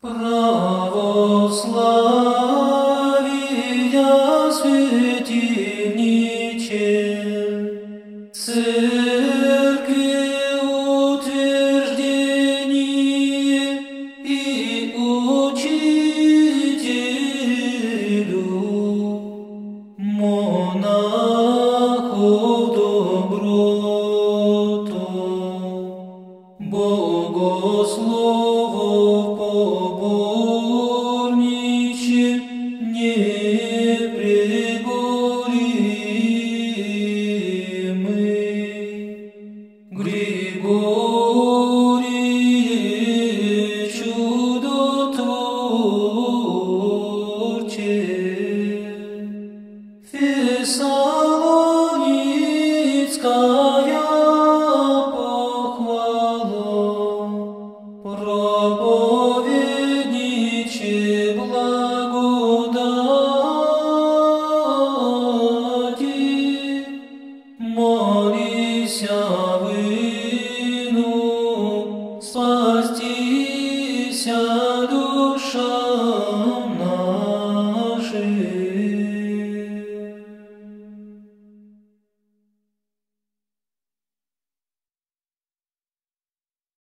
Православия светильниче, Церкви утверждение и учителю, монаху доброту, богословов поборниче непреборимый. Григорий чудотворче, Фессалоницкая спастися душа